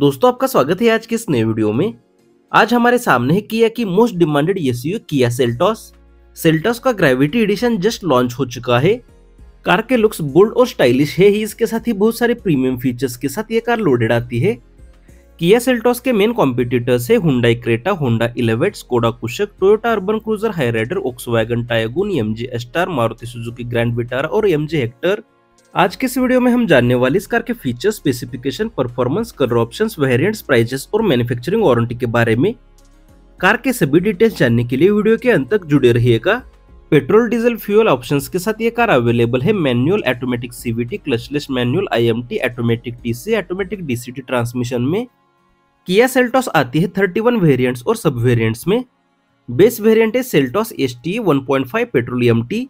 दोस्तों, आपका स्वागत है आज के इस नए वीडियो में। आज हमारे सामने है किया की most demanded Kia Seltos Seltos का ग्रेविटी एडिशन जस्ट लॉन्च हो चुका है। कार के लुक्स बोल्ड और स्टाइलिश है ही, इसके साथ ही बहुत सारे प्रीमियम फीचर्स के साथ ये कार लोडेड आती है। किया सेल्टॉस के मेन कॉम्पिटिटर्स है Hyundai Creta Honda Elevate Skoda Kushaq Toyota Urban Cruiser Hyryder Volkswagen Taigun MG Astor Maruti Suzuki Grand Vitara और एमजी हेक्टर आज के इस वीडियो में हम जानने वाले इस कार के feature specification performance colour options variants prices और मैन्युफैक्चरिंग वारंटी के बारे में। कार के सभी डिटेल्स जानने के लिए वीडियो के अंत तक जुड़े रहिएगा। पेट्रोल, डीजल फ्यूल ऑप्शंस के साथ ये कार अवेलेबल है। Manual automatic CVT clutchless manual iMT automatic TC automatic DCT transmission में। किया सेल्टॉस आती है 31 वेरिएंट्स और सब वेरिएंट्स में। बेस वेरिएंट है Seltos S T one point five petroleum T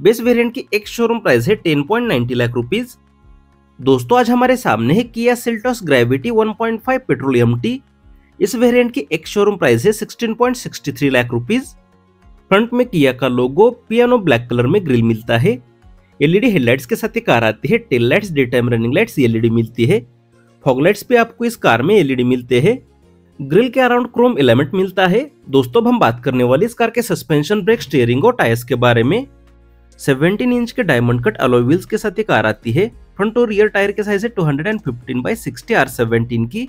base variant की एक शोरूम प्राइस है 10.90 लाख रुपीज़ दोस्तों, आज हमारे सामने है Kia Seltos gravity 1.5 petroleum T इस वेरिएंट की एक शोरूम प्राइस है 16.63 लाख रुपीज़ फ्रंट में किया का लोगो पियानो ब्लैक कलर में ग्रिल मिलता है। एलईडी हेडलाइट्स के साथ ये कार आती है tail lights day time running lights LED मिलती है। फॉगलाइट्स भी आपको इस कार में एलईडी मिलते हैं। ग्रिल के अराउंड क्रोम एलिमेंट मिलता है। दोस्तों, अब हम बात करने वाले इस कार के सस्पेंशन ब्रेक स्टीयरिंग और टायर्स के बारे में। 17 इंच के डायमंड कट अलॉय व्हील्स के साथ कार आती है। फ्रंट और रियर टायर के साइज़ है 215 बाई 60 आर 17 की।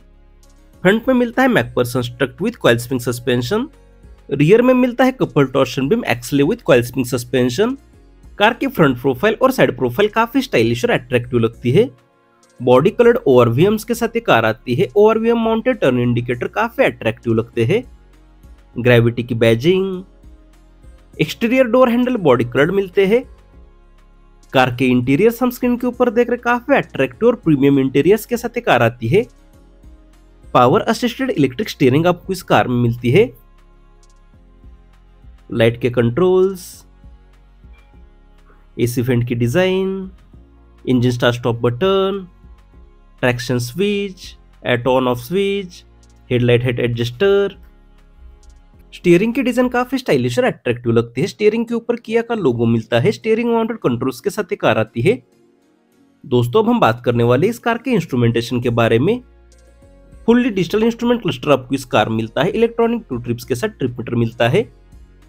फ्रंट में मिलता है MacPherson strut with coil spring suspension rear में मिलता है couple torsion beam axle with coil spring suspension car की फ्रंट प्रोफ़ाइल और साइड प्रोफ़ाइल काफ़ी स्टाइलिश और अट्रैक्टिव लगती है। बॉडी कलर्ड ओवरवीएम्स के साथ एक कार आती है। ओवरवीएम माउंटेड टर्न इंडिकेटर काफ़ी अट्रैक्टिव लगते हैं। ग्रेविटी की badging exterior door handle body colour मिलते हैं। कार के इंटीरियर सनस्क्रीन के ऊपर देख रहे काफ़ी अट्रैक्टिव और प्रीमियम इंटीरियर्स के साथ कार आती है। पावर असिस्टेड इलेक्ट्रिक स्टीयरिंग आपको इस कार में मिलती है। लाइट के कंट्रोल्स एसी फेंट की design engine start stop button traction switch at on off switch headlight head adjuster steering की डिज़ाइन काफ़ी स्टाइलिश और अट्रैक्टिव लगती है। स्टीयरिंग के ऊपर किया का लोगो मिलता है। स्टीयरिंग माउंटेड कंट्रोल्स के साथ एक कार आती है। दोस्तों, अब हम बात करने वाले इस कार के इंस्ट्रूमेंटेशन के बारे में। फुल्ली डिजिटल इंस्ट्रूमेंट क्लस्टर आपको इस कार मिलता है। इलेक्ट्रॉनिक टू ट्रिप्स के साथ ट्रिप मीटर मिलता है।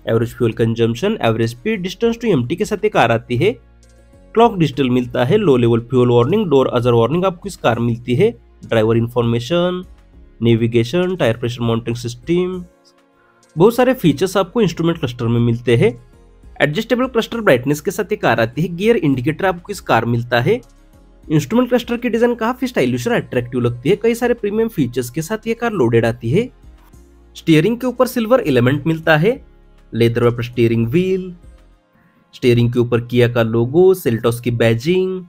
Average fuel consumption average speed distance to MT के साथ एक कार आती है। क्लॉक डिजिटल मिलता है। Low level fuel warning door ajar warning आपको इस कार मिलती है। Driver information navigation tyre pressure mounting system बहुत सारे फीचर्स आपको इंस्ट्रूमेंट क्लस्टर में मिलते हैं। एडजस्टेबल क्लस्टर ब्राइटनेस के साथ ये कार आती है। गियर इंडिकेटर आपको इस कार मिलता है। इंस्ट्रूमेंट क्लस्टर की डिज़ाइन काफ़ी स्टाइलिश और अट्रैक्टिव लगती है। कई सारे प्रीमियम फीचर्स के साथ ये कार लोडेड आती है। स्टीयरिंग के ऊपर सिल्वर एलिमेंट मिलता है। Leather wrapper steering wheel steering के ऊपर किया का लोगो सेल्टॉस की बैजिंग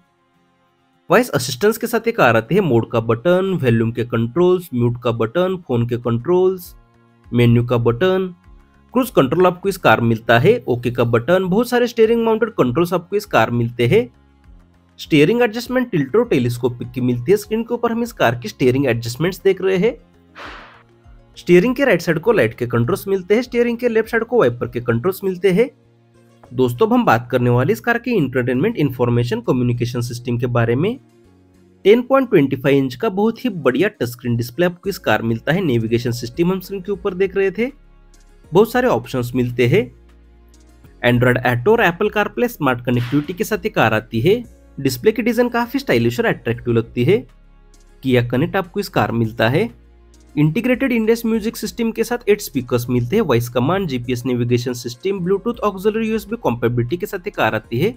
वॉइस असिस्टेंस के साथ ये कार आती है। मोड का बटन वॉल्यूम के कंट्रोल्स म्यूट का बटन फ़ोन के कंट्रोल्स मेन्यू का बटन, क्रूज कंट्रोल आपको इस कार में मिलता है, ओके का बटन, बहुत सारे स्टेयरिंग माउंटेड कंट्रोल्स आपको इस कार मिलते हैं। स्टेयरिंग एडजस्टमेंट टिल्टो टेलीस्कोपिक की मिलती है स्क्रीन के ऊपर हम इस कार की स्टेयरिंग एडजस्टमेंट्स देख रहे हैं। स्टेयरिंग के राइट साइड को लाइट के कंट्रोल्स मिलते हैं स्टेयरिंग के लेफ़्ट साइड को वाइपर के कंट्रोल्स मिलते हैं। दोस्तों, अब हम बात करने वाले इस कार के इंटरटेनमेंट इन्फॉर्मेशन कम्युनिकेशन सिस्टम के बारे में। 10.25 इंच का बहुत ही बढ़िया टच स्क्रीन डिस्प्ले आपको इस कार मिलता है। नेविगेशन सिस्टम हम स्क्रीन के ऊपर देख रहे थे। बहुत सारे ऑप्शंस मिलते हैं। एंड्रॉइड एटो और Apple CarPlay smart connectivity के साथ ये कार आती है। डिस्प्ले की डिज़ाइन काफ़ी स्टाइलिश और अट्रैक्टिव लगती है। किया कनेक्ट आपको इस कार मिलता है। इंटीग्रेटेड इंडेस म्यूज़िक सिस्टम के साथ एट स्पीकर्स मिलते हैं। Voice command GPS navigation system Bluetooth auxiliary USB compatibility के साथ ये कार आती है।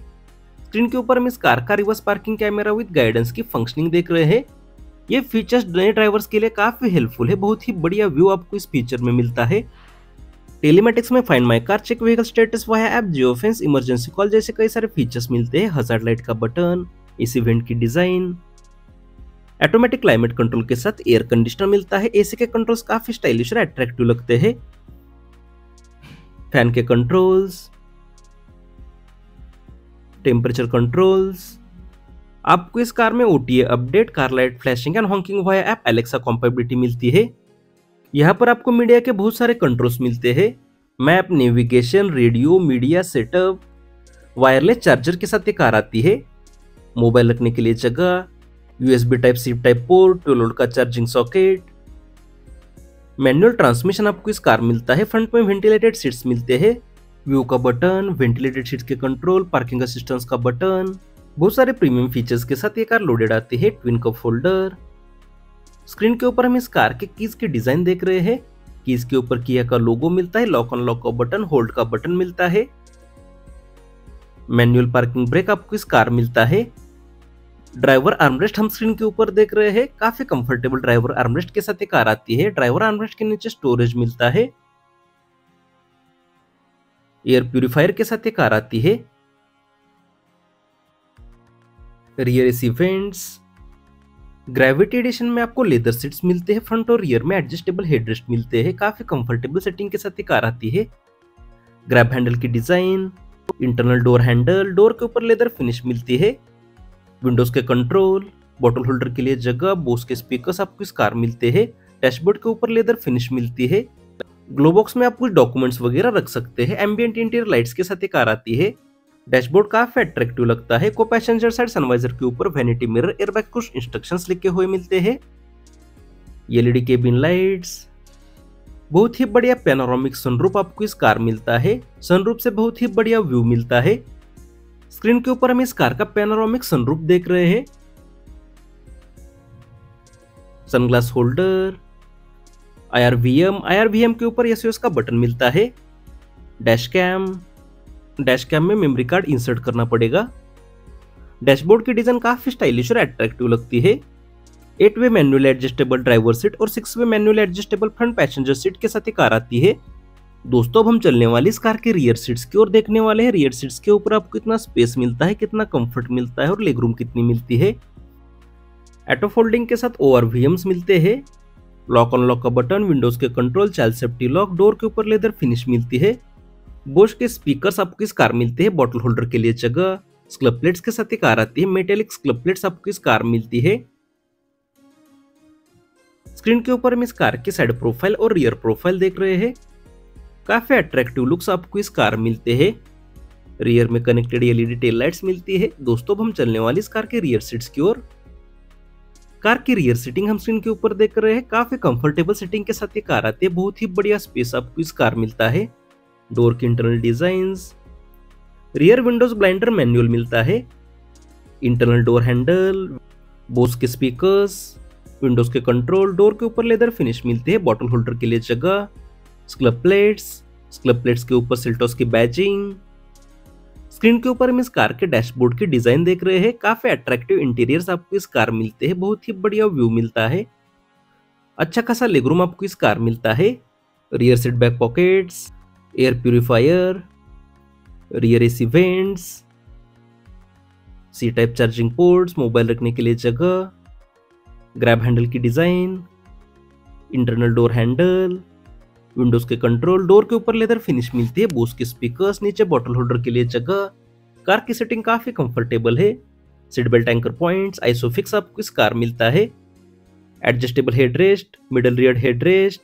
स्क्रीन के ऊपर हम इस कार का reverse parking camera with guidance की फंक्शनिंग देख रहे हैं। ये फीचर्स नए ड्राइवर्स के लिए काफ़ी हेल्पफुल है, बहुत ही बढ़िया व्यू आपको इस फीचर में मिलता है। टेलीमेटिक्स में find my car check vehicle status via app geofence emergency call जैसे कई सारे फीचर्स मिलते हैं। हज़ार लाइट का बटन इस इवेंट की डिज़ाइन ऑटोमेटिक क्लाइमेट कंट्रोल के साथ एयर कंडीशनर मिलता है। एसी के कंट्रोल्स काफ़ी स्टाइलिश और अट्रैक्टिव लगते हैं। फ़ैन के कंट्रोल्स टेम्परेचर कंट्रोल्स आपको इस कार में OTA update car light flashing and honking via app Alexa compatibility मिलती है। यहाँ पर आपको मीडिया के बहुत सारे कंट्रोल्स मिलते हैं। Map navigation radio media setup wireless charger के साथ ये कार आती है। मोबाइल रखने के लिए जगह USB type C type port load का चार्जिंग सॉकेट मैनुअल ट्रांसमिशन आपको इस कार मिलता है। फ्रंट में वेंटिलेटेड सीट्स मिलते हैं। व्यू का बटन वेंटिलेटेड सीट के कंट्रोल पार्किंग असिस्टेंस का बटन बहुत सारे प्रीमियम फीचर्स के साथ ये कार लोडेड आती है ट्विन कप फोल्डर स्क्रीन के ऊपर हम इस कार के कीज के डिज़ाइन देख रहे हैं. कीज के ऊपर किया का लोगो मिलता है लॉक अनलॉक का बटन होल्ड का बटन मिलता है. मैनुअल पार्किंग ब्रेक आपको इस कार मिलता है. ड्राइवर आर्मरेस्ट हम स्क्रीन के ऊपर देख रहे हैं. काफ़ी कंफर्टेबल ड्राइवर आर्मरेस्ट के साथ एक कार आती है. ड्राइवर आर्मरेस्ट के नीचे स्टोरेज मिलता है. एयर प्यूरिफायर के साथ एक कार आती है। Rear AC vents gravity edition में आपको लेदर सीट्स मिलते हैं फ्रंट और रियर में एडजस्टेबल हेडरेस्ट मिलते हैं, काफ़ी कंफर्टेबल सेटिंग के साथ एक कार आती है। ग्रैब हैंडल की design internal door handle door के ऊपर लेदर फिनिश मिलती है। विंडोज़ के कंट्रोल बॉटल होल्डर के लिए जगह बोस के स्पीकर्स आपको इस कार मिलते हैं। डैशबोर्ड के ऊपर लेदर फिनिश मिलती है। ग्लोबॉक्स में आप कुछ डॉक्यूमेंट्स वगैरह रख सकते हैं एम्बियंट इंटीरियर लाइट्स के साथ एक कार आती है। डैशबोर्ड काफ़ी अट्रैक्टिव लगता है। को पैसेंजर साइड सनवाइजर के ऊपर वैनिटी मिरर एयरबैग कुछ इंस्ट्रक्शंस लिखे हुए मिलते हैं। एलईडी केबिन लाइट्स बहुत ही बढ़िया पेनोरामिक सनरूप आपको इस कार मिलता है। सनरूप से बहुत ही बढ़िया व्यू मिलता है। स्क्रीन के ऊपर हम इस कार का पेनोरामिक सनरूप देख रहे हैं। सनग्लास होल्डर आईआरवीएम आईआरवीएम के ऊपर एसओएस का बटन मिलता है। डैश कैम डैश कैम में मेमोरी कार्ड इंसर्ट करना पड़ेगा। डैशबोर्ड की डिज़ाइन काफ़ी स्टाइलिश और अट्रैक्टिव लगती है। Eight way manual adjustable driver seat और six way manual adjustable front passenger seat के साथ एक कार आती है। दोस्तों, अब हम चलने वाले इस कार के रियर सीट्स की ओर देखने वाले हैं। रियर सीट्स के ऊपर आपको कितना स्पेस मिलता है, कितना कंफर्ट मिलता है और लेग रूम कितनी मिलती है। एटो फोल्डिंग के साथ ओ मिलते हैं। लॉक अनलॉक का बटन विंडोज़ के control child safety lock door के ऊपर लेदर फिनिश मिलती है। बोश के स्पीकर्स आपको इस कार मिलते हैं बॉटल होल्डर के लिए जगह। स्क्लब प्लेट्स के साथ ही कार आती है मेटेलिक स्क्लब प्लेट्स आपको इस कार मिलती है। स्क्रीन के ऊपर हम इस कार की साइड प्रोफ़ाइल और रियर प्रोफ़ाइल देख रहे हैं। काफ़ी अट्रैक्टिव लुक्स आपको इस कार मिलते हैं। रियर में कनेक्टेड एलईडी टेल लाइट्स मिलती है। दोस्तों, अब हम चलने वाली इस कार के रियर सीट्स की ओर। कार की रियर सीटिंग हम स्क्रीन के ऊपर देख रहे हैं। काफ़ी कंफर्टेबल सीटिंग के साथ ये कार आती है। बहुत ही बढ़िया स्पेस आपको इस कार मिलता है। डोर की internal design rear windows blinder manual मिलता है। इंटरनल डोर हैंडल बोस के स्पीकर्स विंडोज़ के कंट्रोल डोर के ऊपर लेदर फिनिश मिलते हैं। बॉटल होल्डर के लिए जगह स्क्लब प्लेट्स स्क्लब प्लेट्स के ऊपर सिल्टोस की बैजिंग स्क्रीन के ऊपर हम इस कार के डैशबोर्ड की डिज़ाइन देख रहे हैं। काफ़ी अट्रैक्टिव इंटीरियर्स आपको इस कार मिलते हैं। बहुत ही बढ़िया व्यू मिलता है। अच्छा खासा लेगरूम आपको इस कार मिलता है। Rear seat back pockets air purifier rear AC vents C type charging ports mobile रखने के लिए जगह ग्रैब हैंडल की design internal door handle windows के कंट्रोल डोर के ऊपर लेदर फिनिश मिलती है। बोस के स्पीकर्स नीचे बॉटल होल्डर के लिए जगह कार की सेटिंग काफ़ी कंफर्टेबल है। Seat belt anchor points ISOFIX आपको इस कार मिलता है। Adjustable headrest middle rear headrest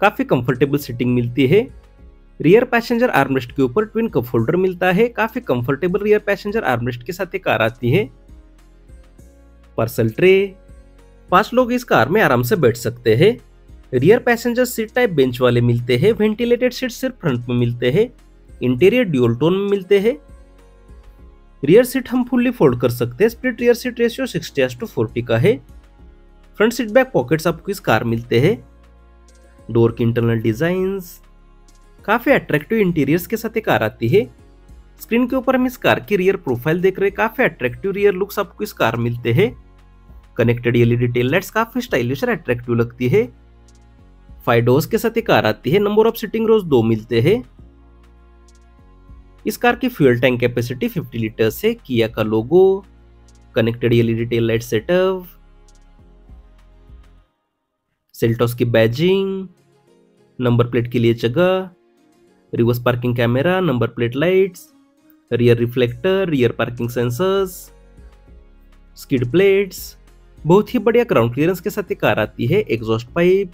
काफ़ी कंफर्टेबल सीटिंग मिलती है। रियर पैसेंजर आर्मरेस्ट के ऊपर ट्विन कप होल्डर मिलता है। काफ़ी कंफर्टेबल रियर पैसेंजर आर्मरेस्ट के साथ एक कार आती है। पार्सल ट्रे पाँच लोग इस कार में आराम से बैठ सकते हैं। Rear passenger seat type bench वाले मिलते हैं। वेंटिलेटेड सीट सिर्फ़ फ्रंट में मिलते हैं। इंटीरियर ड्यूल टोन में मिलते हैं। रियर सीट हम फुल्ली फोल्ड कर सकते हैं। Split rear seat ratio sixty is to forty का है। फ्रंट सीट बैक पॉकेट्स आपको इस कार मिलते हैं। डोर की इंटरनल डिजाइन्स काफ़ी अट्रैक्टिव इंटीरियर्स के साथ एक कार आती है। स्क्रीन के ऊपर हम इस कार की रियर प्रोफ़ाइल देख रहे हैं। काफ़ी अट्रैक्टिव रियर लुक्स आपको इस कार मिलते हैं। कनेक्टेड एलईडी टेल लाइट्स काफ़ी स्टाइलिश और अट्रैक्टिव लगती है। फाइव डोर्स के साथ एक कार आती है। नंबर ऑफ़ सिटिंग रोज दो मिलते हैं। इस कार की फ्यूल टैंक कैपेसिटी 50 लीटर से किया का logo. Connected LED tail light setup. Seltos की बैजिंग। नंबर प्लेट के लिए जगह। Reverse parking camera, number plate lights. Rear reflector, rear parking sensors. Skid plates. बहुत ही बढ़िया ग्राउंड क्लियरेंस के साथ ये कार आती है, एग्जॉस्ट पाइप।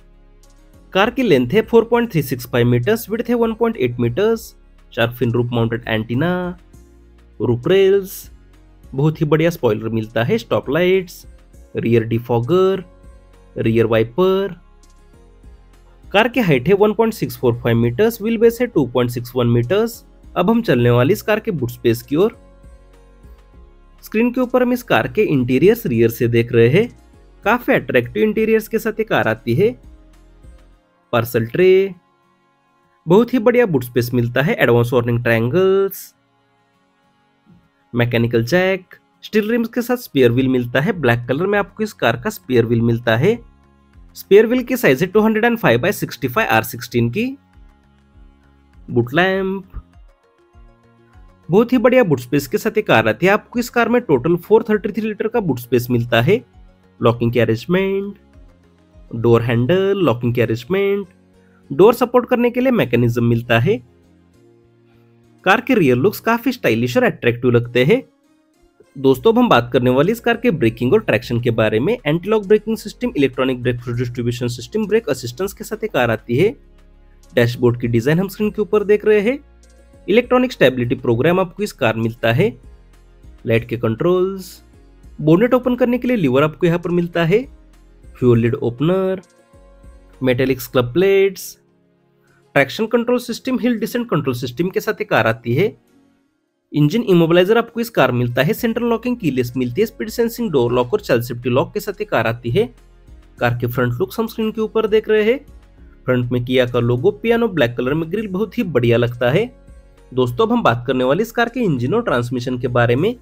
कार की लेंथ है 4.365 मीटर्स विड्थ है 1.8 मीटर्स चार fin roof mounted antenna roof rails बहुत ही बढ़िया स्पॉइलर मिलता है stop lights rear defogger rear wiper car की हाइट है 1.645 मीटर्स व्हील बेस है 2.61 मीटर्स अब हम चलने वाली इस कार के बुट स्पेस की ओर। स्क्रीन के ऊपर हम इस कार के इंटीरियर्स रियर से देख रहे हैं। काफ़ी अट्रैक्टिव इंटीरियर्स के साथ ये कार आती है। पार्सल ट्रे बहुत ही बढ़िया बुट स्पेस मिलता है advance warning triangles mechanical jack steel rims के साथ स्पेयर व्हील मिलता है ब्लैक कलर में आपको इस कार का स्पेयर व्हील मिलता है। स्पेयर व्हील की साइज़ है 205 बाय 65 आर सिक्सटीन की। बुट लैम्प बहुत ही बढ़िया बुट स्पेस के साथ एक कार आती है। आपको इस कार में टोटल 433 लीटर का बुट स्पेस मिलता है। लॉकिंग के अरेंजमेंट डोर हैंडल लॉकिंग के अरेंजमेंट डोर सपोर्ट करने के लिए मैकेनिज्म मिलता है। कार के रियर लुक्स काफ़ी स्टाइलिश और अट्रैक्टिव लगते हैं। दोस्तों, अब हम बात करने वाली इस कार के ब्रेकिंग और ट्रैक्शन के बारे में। Antilock braking system electronic brake distribution system brake assistance के साथ एक कार आती है। डैशबोर्ड की डिज़ाइन हम स्क्रीन के ऊपर देख रहे हैं। इलेक्ट्रॉनिक स्टेबिलिटी प्रोग्राम आपको इस कार मिलता है। लाइट के कंट्रोल्स बोनेट ओपन करने के लिए लीवर आपको यहाँ पर मिलता है। Fuel lid opener metallics club plates traction control system hill descent control system के साथ एक कार आती है। इंजन इमोबिलाइजर आपको इस कार मिलता है। सेंट्रल लॉकिंग कीलेस मिलती है। स्पीड सेंसिंग, डोर लॉक और चाइल्ड सेफ्टी लॉक के साथ एक कार आती है। कार के फ्रंट लुक हम स्क्रीन के ऊपर देख रहे हैं। फ्रंट में किया का लोगो पियानो ब्लैक कलर में ग्रिल बहुत ही बढ़िया लगता है। दोस्तों, अब हम बात करने वाले इस कार के इंजन और ट्रांसमिशन के बारे में।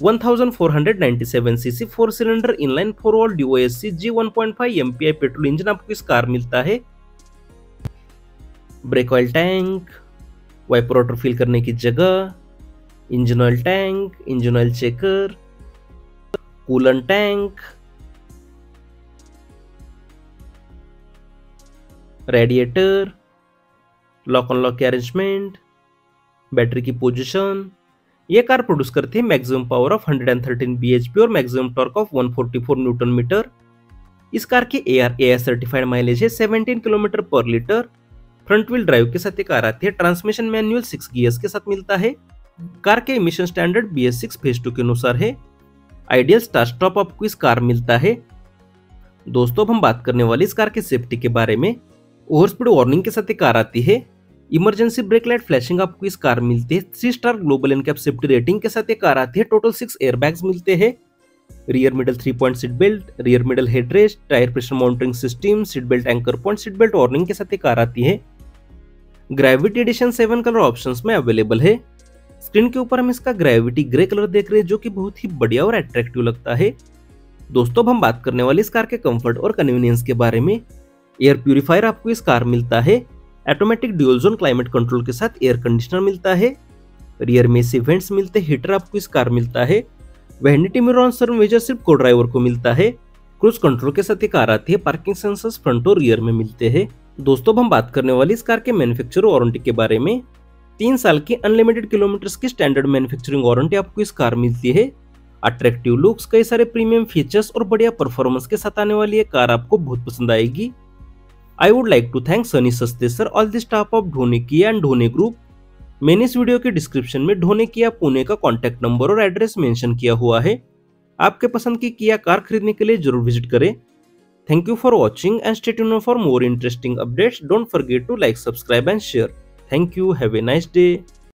1497 CC four cylinder inline four valve DOSC G 1.5 MPI petrol engine आपको इस कार मिलता है। Brake oil tank, wiper fill करने की जगह, engine oil tank, engine oil checker, coolant tank, radiator, lock on lock के अरेंजमेंट बैटरी की position ये कार प्रोड्यूस करती है मैक्सिमम पावर ऑफ़ 113 bhp और maximum torque of 144 newton metre इस कार की ए आर सर्टिफाइड माइलेज है 17 kilometre पर लीटर फ्रंट व्हील ड्राइव के साथ ये कार आती है ट्रांसमिशन मैनुअल सिक्स गियर्स के साथ मिलता है। कार के emission standard B S six phase two के अनुसार है। आइडियल स्टार स्टॉप आपको इस कार मिलता है। दोस्तों, अब हम बात करने वाले इस कार के सेफ्टी के बारे में। ओवर स्पीड वार्निंग के साथ ये कार आती है इमरजेंसी ब्रेक लाइट फ्लैशिंग आपको इस कार मिलती है। Three star global NCAP safety rating के साथ ये कार आती है टोटल सिक्स एयरबैग्स मिलते हैं। Rear middle three point seat belt rear middle headrest tyre pressure monitoring system seat belt anchor point seat belt warning के साथ ये कार आती है। Gravity edition seven colour options में अवेलेबल है। स्क्रीन के ऊपर हम इसका ग्रेविटी ग्रे कलर देख रहे हैं, जो कि बहुत ही बढ़िया और अट्रैक्टिव लगता है। दोस्तों, अब हम बात करने वाले इस कार के कंफर्ट और कन्वीनियंस के बारे में। एयर प्यूरिफायर आपको इस कार मिलता है। Automatic dual zone climate control के साथ एयर कंडीशनर मिलता है। रियर में से वेंट्स मिलते हैं हीटर आपको इस कार मिलता है। वैनिटी मिरर मेजर सिर्फ़ को ड्राइवर को मिलता है। क्रूज कंट्रोल के साथ ये कार आती है पार्किंग सेंसर्स फ्रंट और रियर में मिलते हैं। दोस्तों, अब हम बात करने वाली इस कार के मैन्युफैक्चर वारंटी के बारे में। तीन साल की अनलिमिटेड किलोमीटर की स्टैंडर्ड मैन्युफैक्चरिंग वारंटी आपको इस कार मिलती है। अट्रैक्टिव लुक्स कई सारे प्रीमियम फीचर्स और बढ़िया परफॉर्मेंस के साथ आने वाली ये कार आपको बहुत पसंद आएगी। I would like to thank Sunny Saste sir all the staff of Dhone Kia and ढोने ग्रुप मैंने इस वीडियो के डिस्क्रिप्शन में ढोने किया पुणे का कॉन्टैक्ट नंबर और एड्रेस मेंशन किया हुआ है। आपके पसंद की किया कार खरीदने के लिए ज़रूर विज़िट करें। Thank you for watching and stay tuned for more interesting updates. Don't forget to like, subscribe and share. Thank you. Have a nice day.